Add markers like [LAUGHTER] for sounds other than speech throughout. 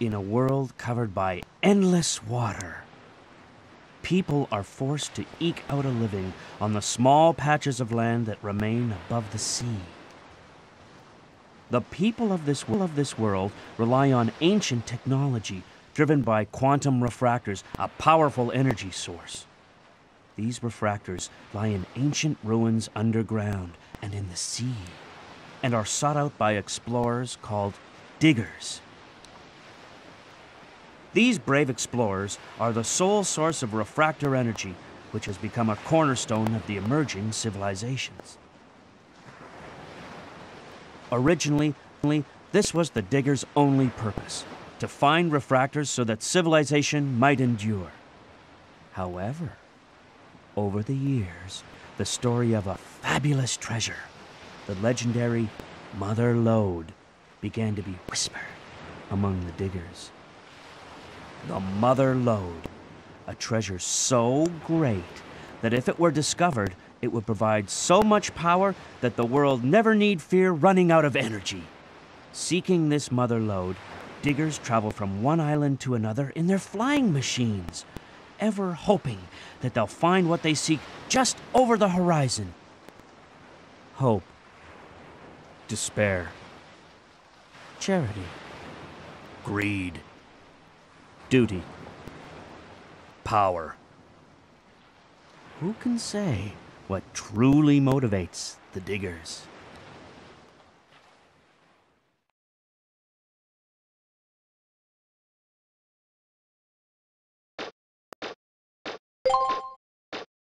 In a world covered by endless water, people are forced to eke out a living on the small patches of land that remain above the sea. The people of this, of this world rely on ancient technology driven by quantum refractors, a powerful energy source. These refractors lie in ancient ruins underground and in the sea, and are sought out by explorers called diggers. These brave explorers are the sole source of refractor energy, which has become a cornerstone of the emerging civilizations. Originally, this was the diggers' only purpose to find refractors so that civilization might endure. However, over the years, the story of a fabulous treasure, the legendary Mother Lode, began to be whispered among the diggers the Mother Lode, a treasure so great that if it were discovered, it would provide so much power that the world never need fear running out of energy. Seeking this Mother Lode, diggers travel from one island to another in their flying machines, ever hoping that they'll find what they seek just over the horizon. Hope. Despair. Charity. Greed duty, power. Who can say what truly motivates the diggers?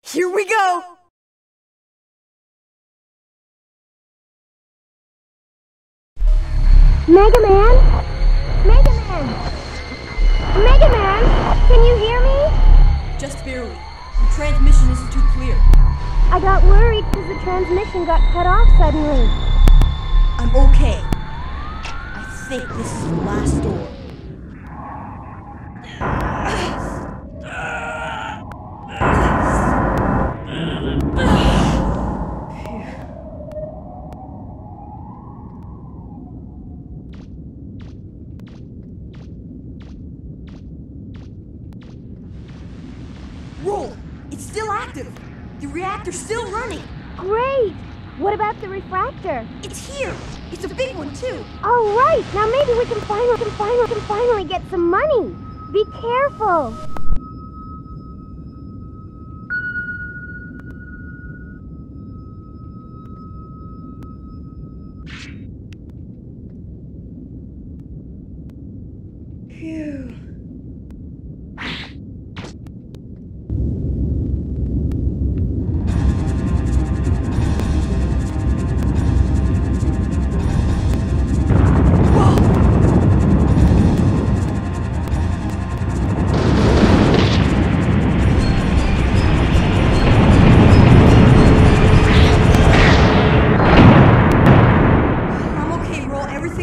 Here we go! Mega Man? Mega Man! Can you hear me? Just barely. The transmission isn't too clear. I got worried because the transmission got cut off suddenly. I'm okay. I think this is the last door. reactor's still running. Great! What about It's here. It's a big one too. All right. Now maybe we can finally, can finally, can finally get some money. Be careful.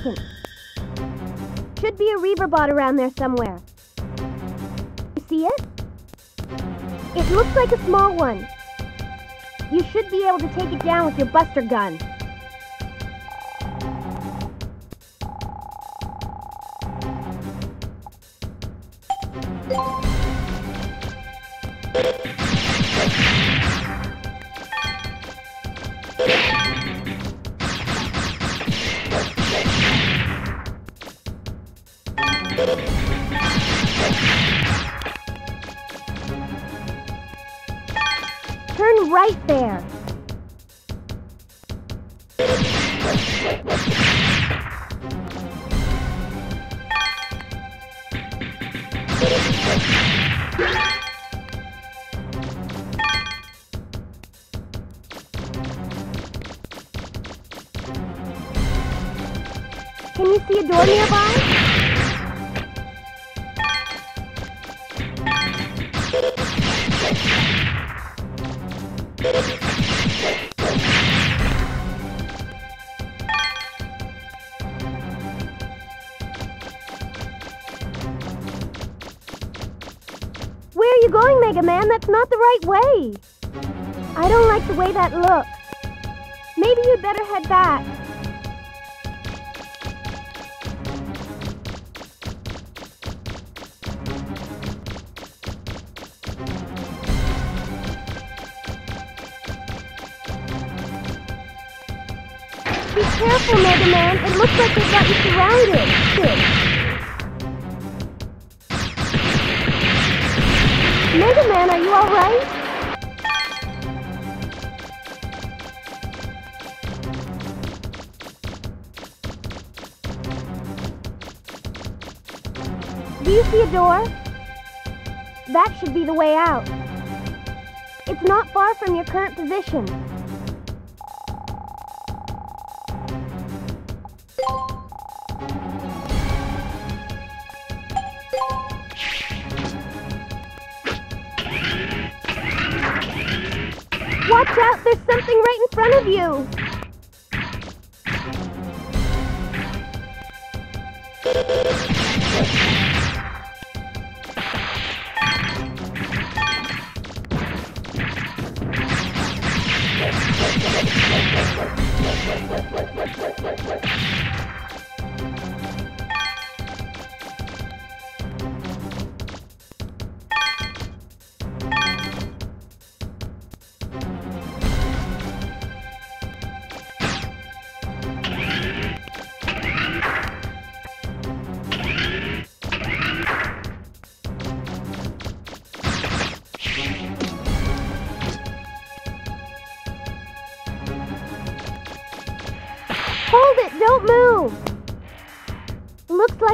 second. Should be a Reaver bot around there somewhere. You see it? It looks like a small one. You should be able to take it down with your buster gun. Right there. Can you see a door nearby? That's not the right way. I don't like the way that looks. Maybe you'd better head back. Be careful, Mega Man. It looks like they've got you surrounded. Mega Man, are you alright? Do you see a door? That should be the way out. It's not far from your current position. Front of you.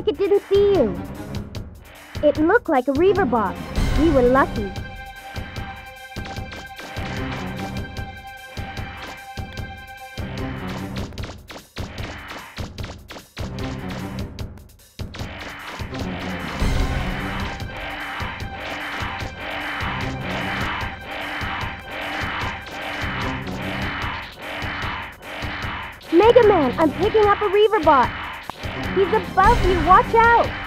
Like it didn't see you. It looked like a Reaver bot. We were lucky. Mega Man, I'm picking up a Reaver bot. He's above you. Watch out.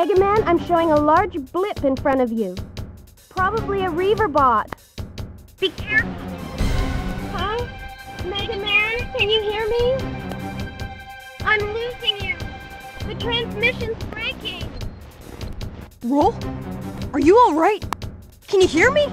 Mega Man, I'm showing a large blip in front of you. Probably a Reaver bot. Be careful. Huh? Mega Man, can you hear me? I'm losing you. The transmission's breaking. Roll? Are you alright? Can you hear me?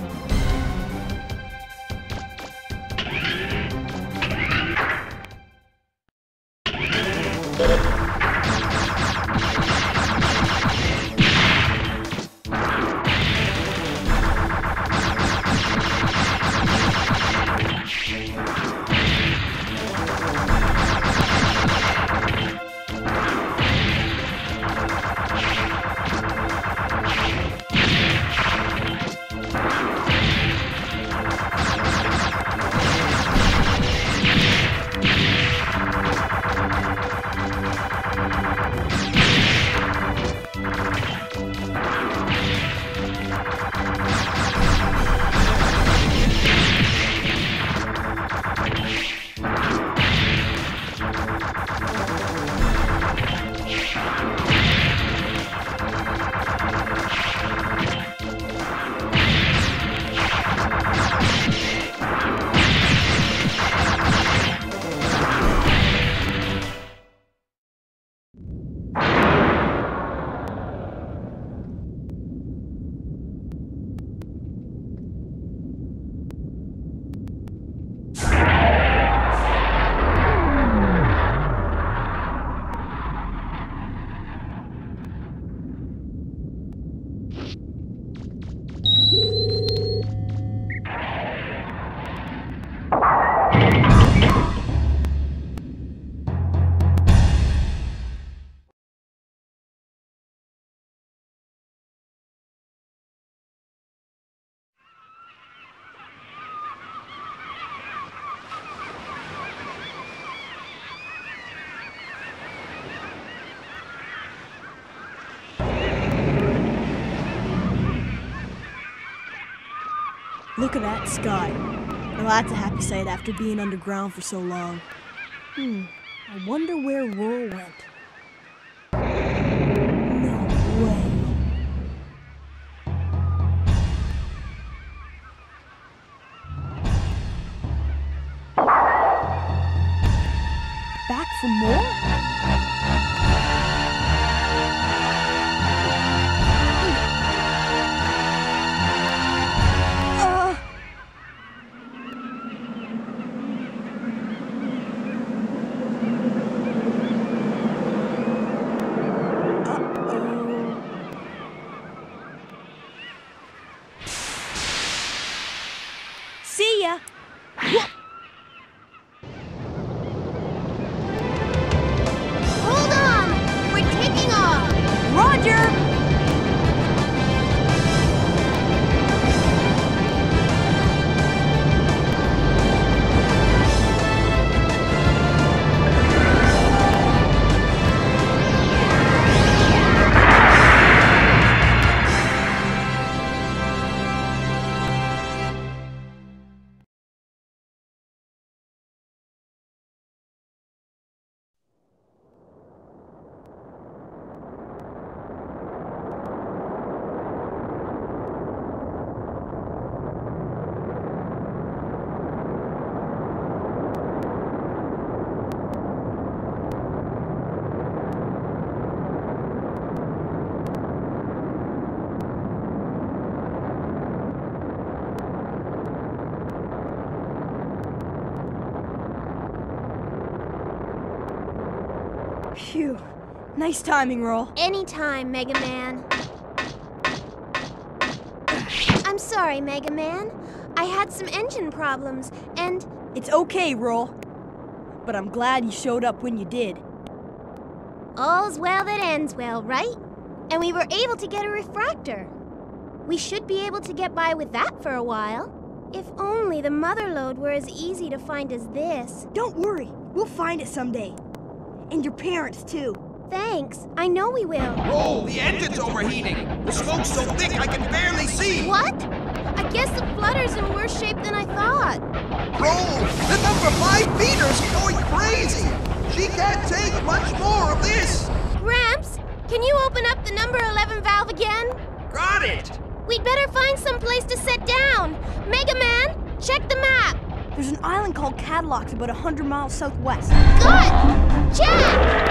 Look at that sky. Well, that's a happy sight after being underground for so long. Hmm, I wonder where Roll went. No way. Back for more? Phew. Nice timing, Roll. Anytime, Mega Man. I'm sorry, Mega Man. I had some engine problems, and It's okay, Roll. But I'm glad you showed up when you did. all's well that ends well, right? And we were able to get a refractor. We should be able to get by with that for a while. If only the mother lode were as easy to find as this. Don't worry, we'll find it someday. And your parents, too. Thanks. I know we will. Roll, the engine's overheating. The smoke's so thick I can barely see. What? I guess the flutter's in worse shape than I thought. Roll, the number five feeder's going crazy. She can't take much more of this. Gramps, can you open up the number 11 valve again? Got it. We'd better find some place to sit down. Mega Man, check the map. There's an island called Kattelox about a hundred miles southwest. Good! Jack!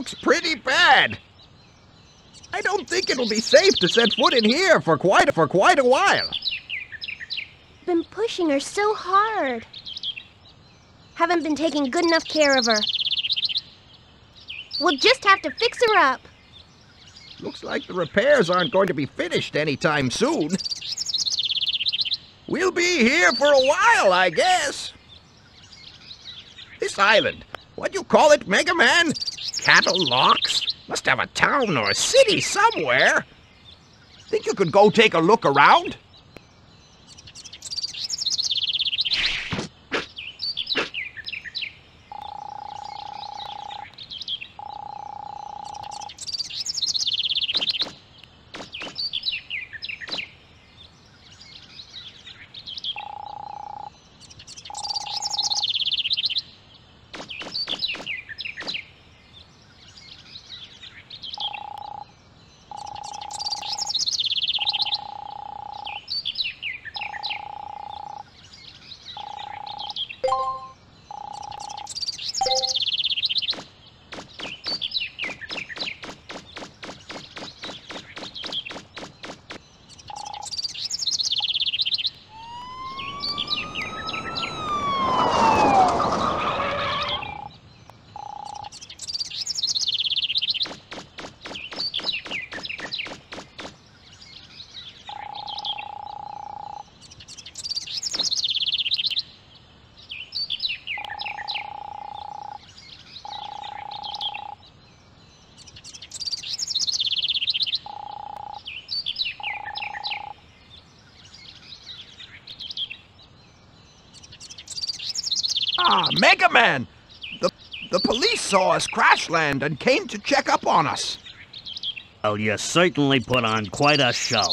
Looks, pretty bad. I don't think it'll be safe to set foot in here for quite for quite a while. Been pushing her so hard. Haven't been taking good enough care of her. We'll just have to fix her up. Looks like the repairs aren't going to be finished anytime soon. We'll be here for a while, I guess. This island, what do you call it, Mega Man? Kattelox? Must have a town or a city somewhere. Think you could go take a look around? Mega Man! The, the police saw us crash land and came to check up on us. Well, you certainly put on quite a show.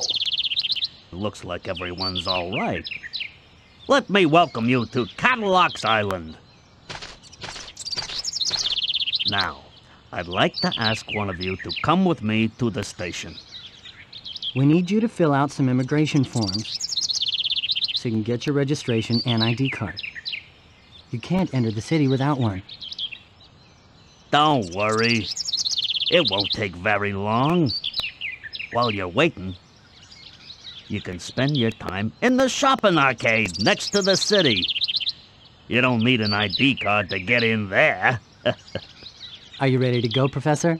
Looks like everyone's all right. Let me welcome you to Kattelox Island. Now, I'd like to ask one of you to come with me to the station. We need you to fill out some immigration forms so you can get your registration and ID card. You can't enter the city without one. Don't worry. It won't take very long. While you're waiting, you can spend your time in the shopping arcade next to the city. You don't need an ID card to get in there. [LAUGHS] Are you ready to go, Professor?